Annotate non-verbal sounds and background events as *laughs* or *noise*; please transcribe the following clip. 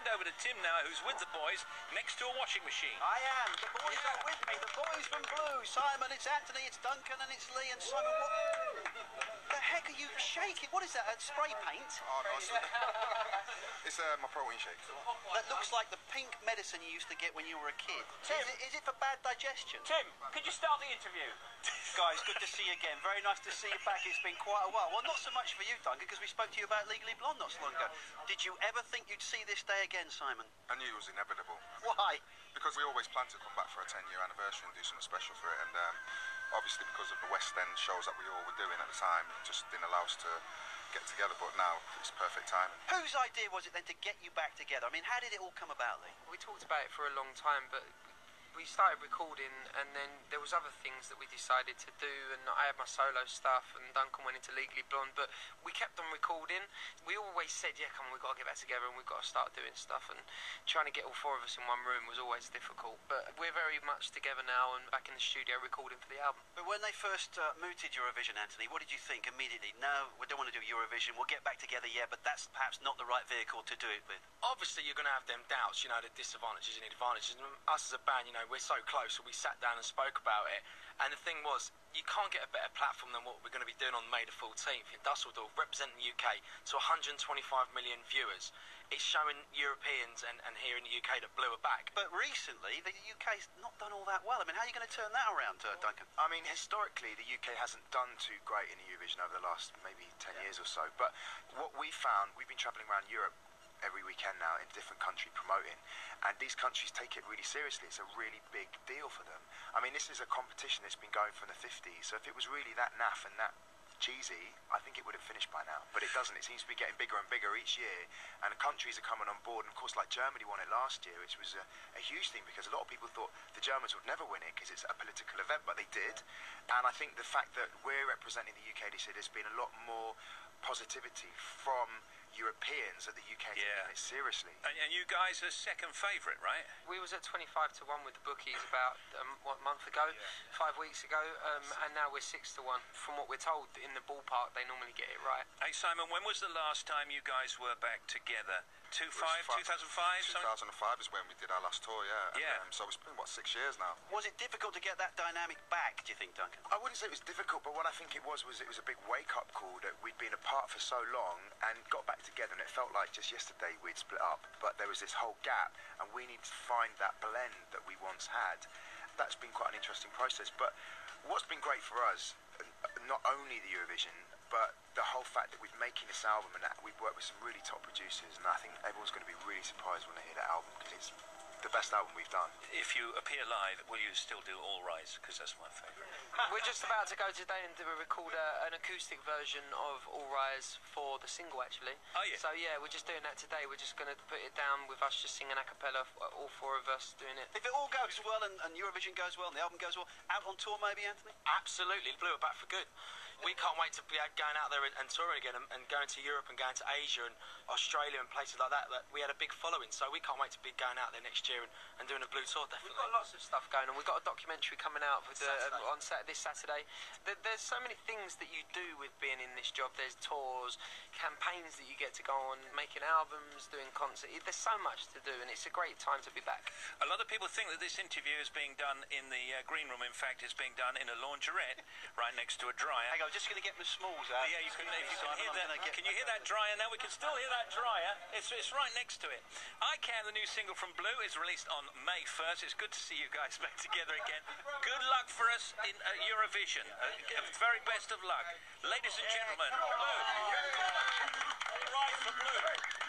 hand over to Tim now, who's with the boys next to a washing machine. I am. The boys Yeah. are with me. The boys from Blue. Simon, it's Antony, it's Duncan, and it's Lee. And Simon, what the heck are you shaking? What is that? Uh, spray paint? Oh, no, it's, *laughs* it's uh, my protein shake. That looks like the pink medicine you used to get when you were a kid. Tim. Is it, is it for bad digestion? Tim, could you start the interview? Guys, good to see you again. Very nice to see you back. It's been quite a while. Well, not so much for you, Duncan, because we spoke to you about Legally Blonde not so long ago. Did you ever think you'd see this day again, Simon? I knew it was inevitable Why? because we always planned to come back for a 10 year anniversary and do something special for it. And um, obviously, because of the West End shows that we all were doing at the time, it just didn't allow us to get together. But now it's perfect timing. Whose idea was it then to get you back together? I mean, how did it all come about, Lee? We talked about it for a long time, but we started recording, and then there was other things that we decided to do, and I had my solo stuff, and Duncan went into Legally Blonde, but we kept on recording. We always said, yeah, come on, we've got to get back together, and we've got to start doing stuff, and trying to get all four of us in one room was always difficult, but we're very much together now, and back in the studio recording for the album. But when they first uh, mooted Eurovision, Antony, what did you think immediately? No, we don't want to do Eurovision. We'll get back together, yeah, but that's perhaps not the right vehicle to do it with. obviously you're going to have them doubts, you know, the disadvantages and advantages. And us as a band, you know, we're so close, so we sat down and spoke about it. And the thing was, you can't get a better platform than what we're going to be doing on May the 14th in Dusseldorf, representing the UK to 125 million viewers. It's showing Europeans and, and here in the UK that Blue are back. But recently, the UK's not done all that well. I mean, how are you going to turn that around, uh, Duncan? I mean, historically, the UK hasn't done too great in the Eurovision over the last maybe 10 years or so. But what we found, we've been travelling around Europe every weekend now in different countries promoting, and these countries take it really seriously. It's a really big deal for them. I mean, this is a competition that's been going from the 50s, so if it was really that naff and that cheesy, I think it would have finished by now. But it doesn't. It seems to be getting bigger and bigger each year, and countries are coming on board. And of course, like Germany won it last year, which was a, a huge thing because a lot of people thought the Germans would never win it because it's a political event, but they did. And I think the fact that we're representing the UK this year, there's been a lot more positivity from Europeans that the UK Yeah. taking it seriously. And, and you guys are second favourite, right? We was at 25 to 1 with the bookies about um, what month ago, five weeks ago, um, and now we're 6 to 1. From what we're told, in the ballpark, they normally get it right. Hey, Simon, when was the last time you guys were back together? Two It was five, fi- 2005? something? 2005 is when we did our last tour, yeah. And, Yeah. Um, so it's been, what, six years now? Was it difficult to get that dynamic back, do you think, Duncan? I wouldn't say it was difficult, but what I think it was was it was a big wake up call that we'd been apart for so long and got back together, and it felt like just yesterday we'd split up, but there was this whole gap, and we need to find that blend that we once had. That's been quite an interesting process. But what's been great for us, not only the Eurovision, but the whole fact that we're making this album and that we've worked with some really top producers, and I think everyone's going to be really surprised when they hear that album because it's the best album we've done. If you appear live, will you still do All Rise? Because that's my favourite. *laughs* We're just about to go today and do a record uh, an acoustic version of All Rise for the single, actually. Oh, yeah. So yeah, we're just doing that today. We're just going to put it down with us just singing a cappella, all four of us doing it. If it all goes well and, and Eurovision goes well and the album goes well, out on tour maybe, Antony? Absolutely, Blue it back for good. We can't wait to be going out there and, and touring again and, and going to Europe and going to Asia and Australia and places like that. That we had a big following, so we can't wait to be going out there next year and, and doing a Blue tour. Definitely, We've got lots of stuff going on. We've got a documentary coming out with the, Saturday. on Sat this Saturday. There, there's so many things that you do with being in this job. There's tours, campaigns that you get to go on, making albums, doing concerts. There's so much to do, and it's a great time to be back. A lot of people think that this interview is being done in the uh, green room. In fact, it's being done in a laundrette *laughs* right next to a dryer. I'm just going to get the smalls out. Yeah, you can, if you can hear that. Can you hear that dryer now? We can still hear that dryer. It's, it's right next to it. I Can, the new single from Blue, is released on May 1st. It's good to see you guys *laughs* back together again. Good luck for us in uh, Eurovision. Uh, very best of luck. Ladies and gentlemen, Blue. Right for Blue.